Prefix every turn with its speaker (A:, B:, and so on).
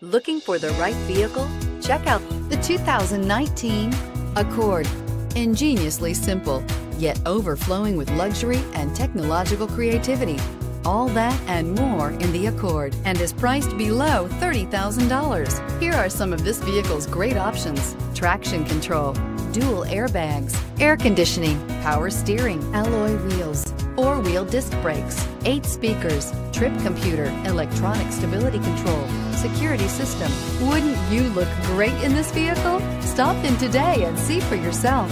A: Looking for the right vehicle? Check out the 2019 Accord. Ingeniously simple, yet overflowing with luxury and technological creativity. All that and more in the Accord and is priced below $30,000. Here are some of this vehicle's great options. Traction control, dual airbags, air conditioning, power steering, alloy wheels, four-wheel disc brakes, eight speakers, trip computer, electronic stability control, security system. Wouldn't you look great in this vehicle? Stop in today and see for yourself.